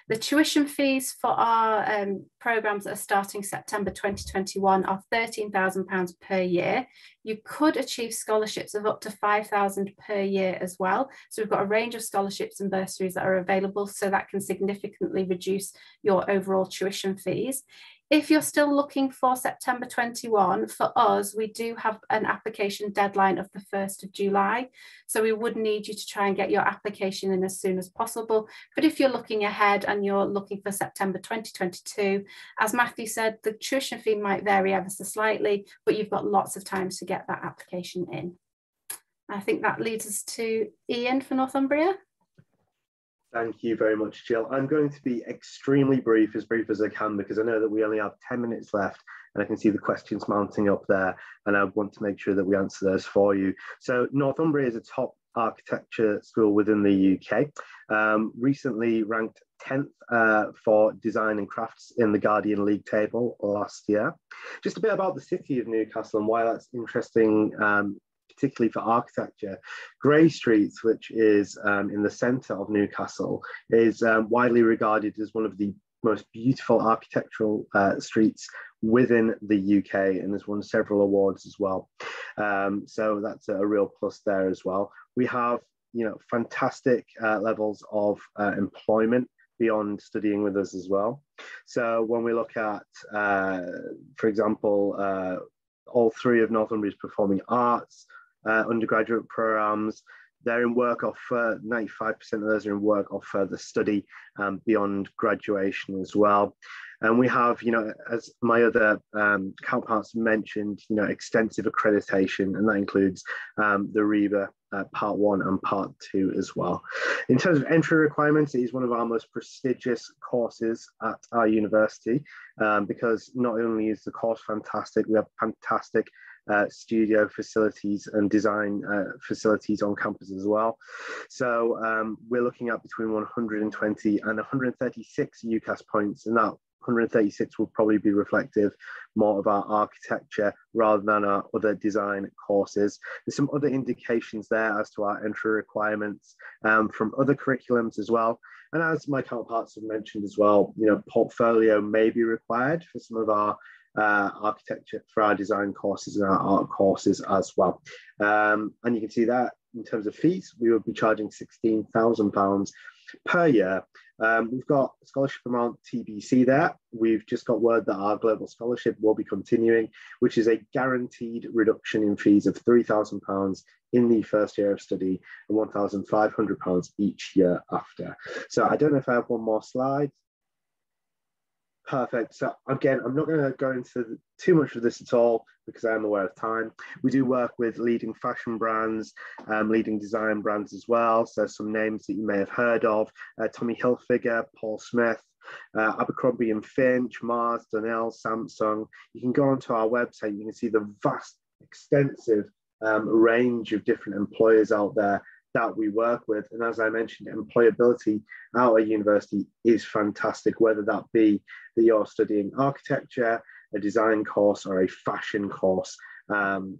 The tuition fees for our um, programs that are starting September 2021 are £13,000 per year. You could achieve scholarships of up to 5,000 per year as well. So we've got a range of scholarships and bursaries that are available, so that can significantly reduce your overall tuition fees. If you're still looking for September 21, for us, we do have an application deadline of the 1st of July. So we would need you to try and get your application in as soon as possible. But if you're looking ahead and you're looking for September 2022, as Matthew said, the tuition fee might vary ever so slightly, but you've got lots of time to get that application in. I think that leads us to Ian for Northumbria. Thank you very much, Jill. I'm going to be extremely brief, as brief as I can, because I know that we only have 10 minutes left and I can see the questions mounting up there and I want to make sure that we answer those for you. So Northumbria is a top architecture school within the UK, um, recently ranked 10th uh, for design and crafts in the Guardian League table last year. Just a bit about the city of Newcastle and why that's interesting um, particularly for architecture. Grey Street, which is um, in the centre of Newcastle, is um, widely regarded as one of the most beautiful architectural uh, streets within the UK and has won several awards as well. Um, so that's a real plus there as well. We have you know fantastic uh, levels of uh, employment beyond studying with us as well. So when we look at, uh, for example, uh, all three of Northumbria's performing arts, uh, undergraduate programs. They're in work of 95% of those are in work of further study um, beyond graduation as well. And we have, you know, as my other um, counterparts mentioned, you know, extensive accreditation, and that includes um, the RIBA uh, Part 1 and Part 2 as well. In terms of entry requirements, it is one of our most prestigious courses at our university um, because not only is the course fantastic, we have fantastic uh, studio facilities and design uh, facilities on campus as well. So um, we're looking at between 120 and 136 UCAS points, and that 136 will probably be reflective more of our architecture rather than our other design courses. There's some other indications there as to our entry requirements um, from other curriculums as well. And as my counterparts have mentioned as well, you know, portfolio may be required for some of our uh, architecture for our design courses and our art courses as well. Um, and you can see that in terms of fees, we would be charging £16,000 per year. Um, we've got scholarship amount TBC there. We've just got word that our global scholarship will be continuing, which is a guaranteed reduction in fees of £3,000 in the first year of study and £1,500 each year after. So I don't know if I have one more slide. Perfect. So again, I'm not going to go into too much of this at all because I am aware of time. We do work with leading fashion brands, um, leading design brands as well. So some names that you may have heard of: uh, Tommy Hilfiger, Paul Smith, uh, Abercrombie and Finch, Mars, Dunhill, Samsung. You can go onto our website. You can see the vast, extensive um, range of different employers out there that we work with. And as I mentioned, employability at a university is fantastic, whether that be that you're studying architecture, a design course, or a fashion course. Um,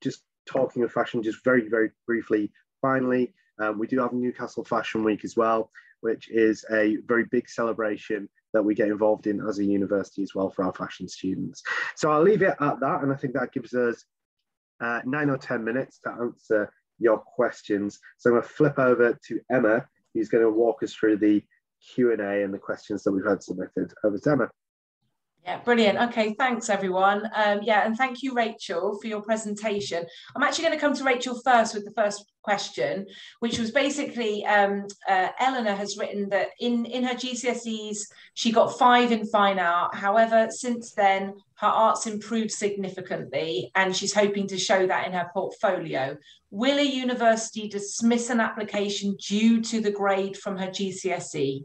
just talking of fashion, just very, very briefly, finally, um, we do have Newcastle Fashion Week as well, which is a very big celebration that we get involved in as a university as well for our fashion students. So I'll leave it at that. And I think that gives us uh, nine or 10 minutes to answer your questions. So I'm going to flip over to Emma, who's going to walk us through the Q&A and the questions that we've had submitted. Over to Emma. Yeah, brilliant. Okay, thanks everyone. Um, yeah, and thank you, Rachel, for your presentation. I'm actually going to come to Rachel first with the first question, which was basically um, uh, Eleanor has written that in, in her GCSEs, she got five in fine art. However, since then, her art's improved significantly and she's hoping to show that in her portfolio. Will a university dismiss an application due to the grade from her GCSE?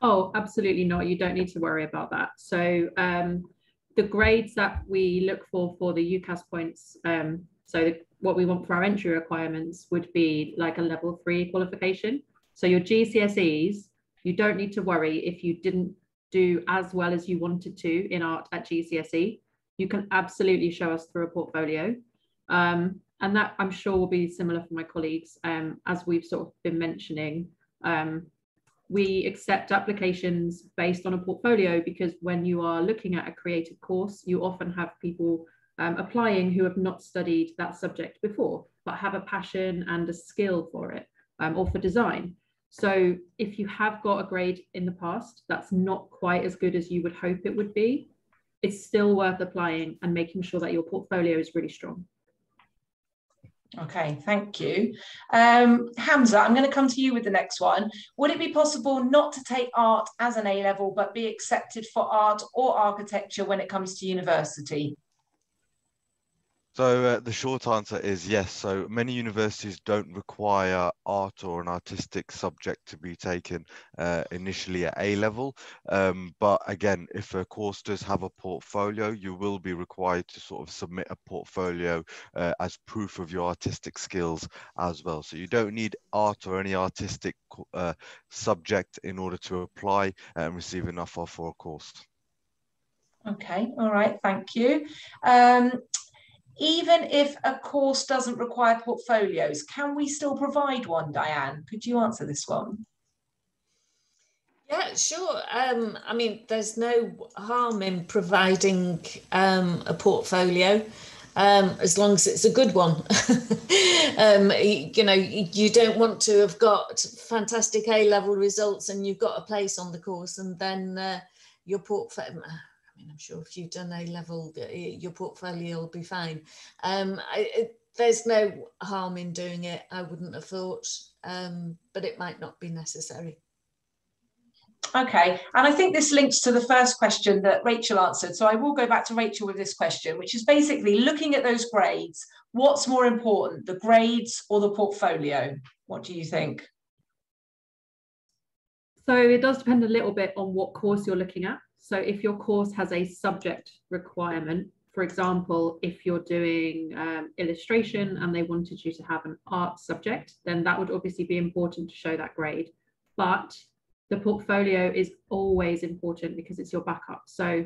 Oh, absolutely not. You don't need to worry about that. So um, the grades that we look for for the UCAS points, um, so the, what we want for our entry requirements would be like a level three qualification. So your GCSEs, you don't need to worry if you didn't do as well as you wanted to in art at GCSE. You can absolutely show us through a portfolio. Um, and that I'm sure will be similar for my colleagues um, as we've sort of been mentioning. Um, we accept applications based on a portfolio because when you are looking at a creative course, you often have people um, applying who have not studied that subject before, but have a passion and a skill for it um, or for design. So if you have got a grade in the past that's not quite as good as you would hope it would be, it's still worth applying and making sure that your portfolio is really strong. Okay, thank you. Um, Hamza, I'm going to come to you with the next one. Would it be possible not to take art as an A level, but be accepted for art or architecture when it comes to university? So uh, the short answer is yes. So many universities don't require art or an artistic subject to be taken uh, initially at A level. Um, but again, if a course does have a portfolio, you will be required to sort of submit a portfolio uh, as proof of your artistic skills as well. So you don't need art or any artistic uh, subject in order to apply and receive an offer for a course. Okay, all right, thank you. Um, even if a course doesn't require portfolios, can we still provide one, Diane? Could you answer this one? Yeah, sure. Um, I mean, there's no harm in providing um, a portfolio. Um, as long as it's a good one. um, you know, you don't want to have got fantastic A level results and you've got a place on the course and then uh, your portfolio, mean, I'm sure if you've done A level, your portfolio will be fine. Um, I, it, there's no harm in doing it, I wouldn't have thought, um, but it might not be necessary. Okay, and I think this links to the first question that Rachel answered. So I will go back to Rachel with this question, which is basically looking at those grades. What's more important, the grades or the portfolio? What do you think? So it does depend a little bit on what course you're looking at. So if your course has a subject requirement, for example, if you're doing um, illustration and they wanted you to have an art subject, then that would obviously be important to show that grade. But the portfolio is always important because it's your backup. So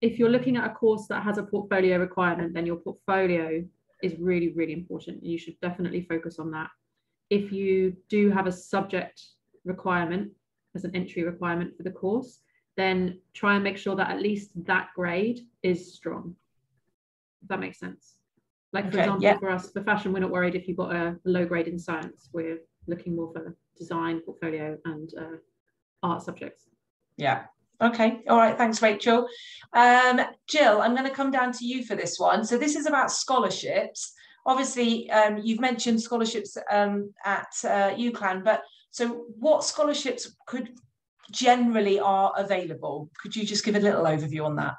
if you're looking at a course that has a portfolio requirement, then your portfolio is really, really important. You should definitely focus on that. If you do have a subject requirement, as an entry requirement for the course, then try and make sure that at least that grade is strong. If that makes sense. Like for okay, example, yeah. for us, for fashion, we're not worried if you've got a low grade in science. We're looking more for design, portfolio, and uh, art subjects. Yeah. Okay. All right. Thanks, Rachel. Um, Jill, I'm going to come down to you for this one. So this is about scholarships. Obviously, um, you've mentioned scholarships um, at uh, UCLan, but so what scholarships could generally are available? Could you just give a little overview on that?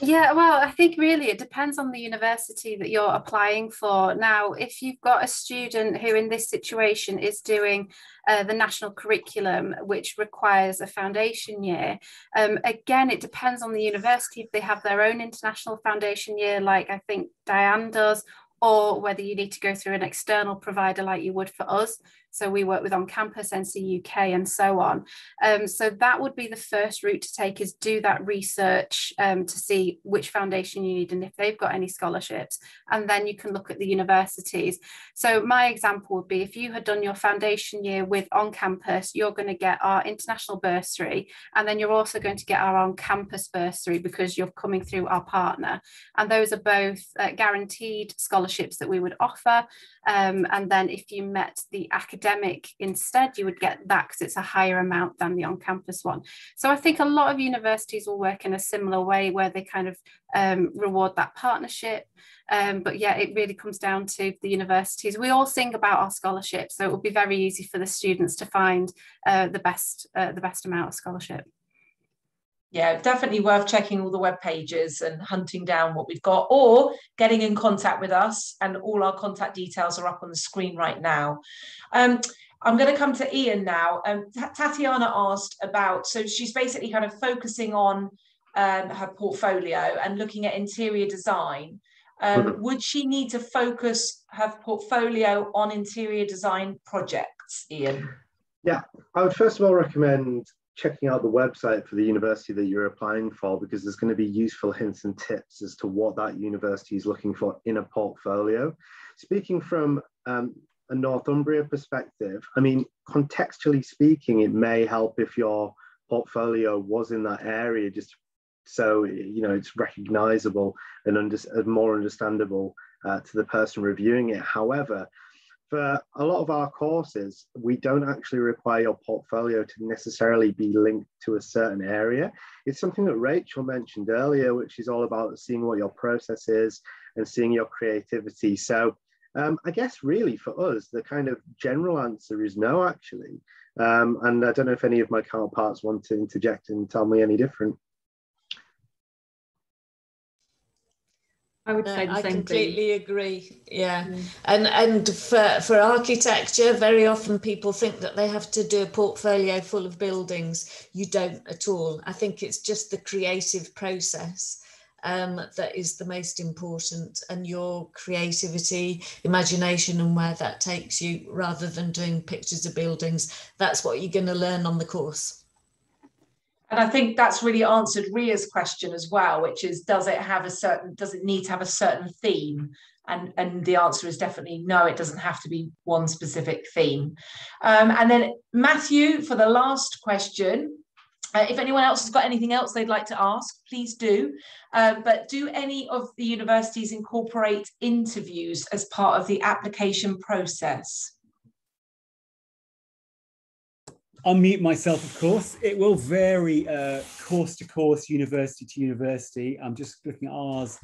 Yeah, well, I think really it depends on the university that you're applying for. Now, if you've got a student who in this situation is doing uh, the national curriculum, which requires a foundation year, um, again, it depends on the university if they have their own international foundation year, like I think Diane does, or whether you need to go through an external provider like you would for us. So we work with on campus, NC UK, and so on. Um, so that would be the first route to take is do that research um, to see which foundation you need and if they've got any scholarships. And then you can look at the universities. So my example would be if you had done your foundation year with on campus, you're going to get our international bursary, and then you're also going to get our on campus bursary because you're coming through our partner. And those are both uh, guaranteed scholarships that we would offer. Um, and then if you met the academic instead, you would get that because it's a higher amount than the on-campus one. So I think a lot of universities will work in a similar way where they kind of um, reward that partnership. Um, but yeah, it really comes down to the universities. We all sing about our scholarships, so it will be very easy for the students to find uh, the best uh, the best amount of scholarship yeah, definitely worth checking all the web pages and hunting down what we've got or getting in contact with us. And all our contact details are up on the screen right now. Um, I'm going to come to Ian now. Um, Tatiana asked about, so she's basically kind of focusing on um, her portfolio and looking at interior design. Um, mm-hmm. would she need to focus her portfolio on interior design projects, Ian? Yeah, I would first of all recommend checking out the website for the university that you're applying for because there's going to be useful hints and tips as to what that university is looking for in a portfolio. Speaking from um, a Northumbria perspective, I mean, contextually speaking, it may help if your portfolio was in that area just so you know it's recognizable and under, more understandable uh, to the person reviewing it. However, for a lot of our courses, we don't actually require your portfolio to necessarily be linked to a certain area. It's something that Rachel mentioned earlier, which is all about seeing what your process is and seeing your creativity. So um, I guess really for us, the kind of general answer is no, actually. Um, and I don't know if any of my counterparts want to interject and tell me any different. I would say the I completely thing. agree. Yeah. Mm. And and for for architecture, very often people think that they have to do a portfolio full of buildings. You don't at all. I think it's just the creative process um, that is the most important and your creativity, imagination and where that takes you rather than doing pictures of buildings. That's what you're going to learn on the course. And I think that's really answered Ria's question as well, which is does it have a certain, does it need to have a certain theme? And, and the answer is definitely no, it doesn't have to be one specific theme. Um, and then Matthew, for the last question, uh, if anyone else has got anything else they'd like to ask, please do. Uh, but do any of the universities incorporate interviews as part of the application process? Unmute myself, of course. It will vary uh, course to course, university to university. I'm just looking at ours,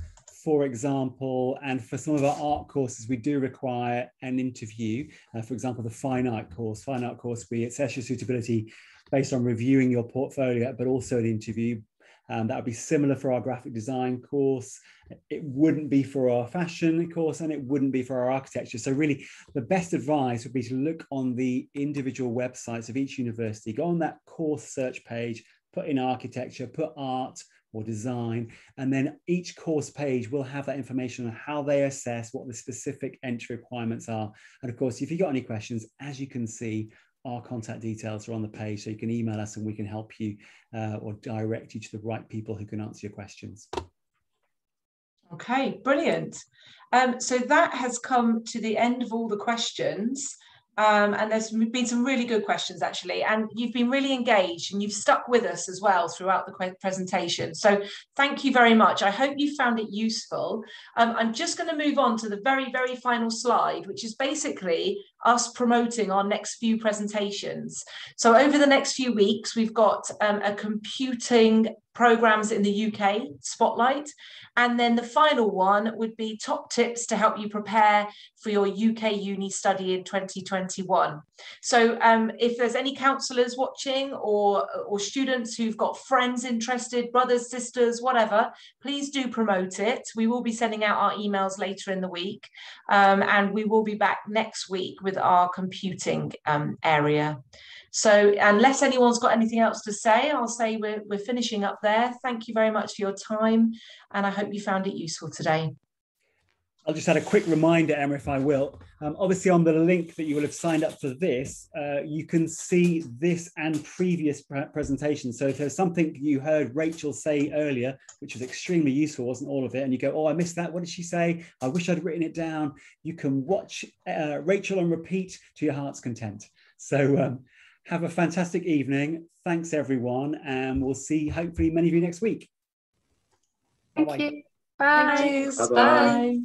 for example, and for some of our art courses, we do require an interview. Uh, for example, the fine art course, fine art course, we assess your suitability based on reviewing your portfolio, but also an interview. Um, that would be similar for our graphic design course. It wouldn't be for our fashion course and it wouldn't be for our architecture. So really the best advice would be to look on the individual websites of each university, go on that course search page, put in architecture, put art or design, and then each course page will have that information on how they assess what the specific entry requirements are. And of course, if you've got any questions, as you can see, our contact details are on the page, so you can email us and we can help you uh, or direct you to the right people who can answer your questions. Okay, brilliant. Um, so that has come to the end of all the questions. Um, and there's been some really good questions actually, and you've been really engaged and you've stuck with us as well throughout the presentation. So thank you very much. I hope you found it useful. Um, I'm just going to move on to the very, very final slide, which is basically us promoting our next few presentations. So over the next few weeks, we've got um, a computing programs in the UK spotlight. And then the final one would be top tips to help you prepare for your UK uni study in 2021. So um, if there's any counsellors watching or, or students who've got friends interested, brothers, sisters, whatever, please do promote it. We will be sending out our emails later in the week. Um, and we will be back next week with our computing um, area. So unless anyone's got anything else to say, I'll say we're, we're finishing up there. Thank you very much for your time. And I hope you found it useful today. I'll just add a quick reminder, Emma, if I will. Um, obviously, on the link that you will have signed up for this, uh, you can see this and previous pre presentations. So if there's something you heard Rachel say earlier, which was extremely useful, wasn't all of it, and you go, oh, I missed that. What did she say? I wish I'd written it down. You can watch uh, Rachel and repeat to your heart's content. So um, have a fantastic evening. Thanks, everyone. And we'll see, hopefully, many of you next week. Thank Bye -bye. you. Bye. Bye. Bye.